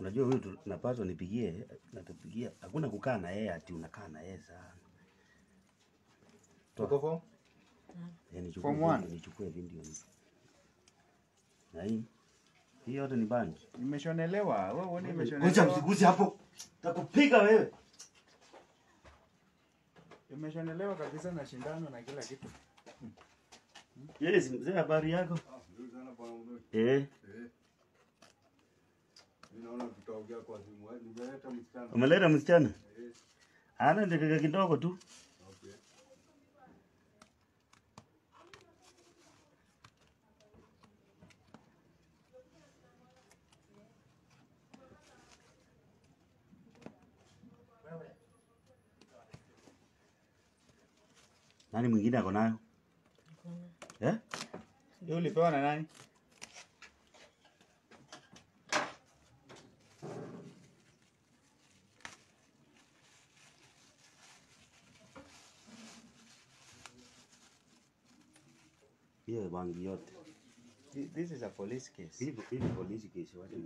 Unajua huyu tunapaswa nipigie, natupigia. Hakuna kukaa na yeye ati unakaa na yeye sana. Toa. Uko form? Eh, nichukue Form video, one? nichukue video. ni- Na hii hii yote ni bangi. Nimeshonelewa. Wewe uone Ngoja imeshonelewa. msiguzi hapo. Takupiga wewe. Imeshonelewa kabisa na shindano na kila kitu. Yes, mzee habari yako? Eh, umeleta msichana? Ana dakika kidogo tu. Nani mwingine ako nayo? Eh? Yule ulipewa na nani? Hiyo bangi yote. This is a police case. Hii ni police wacha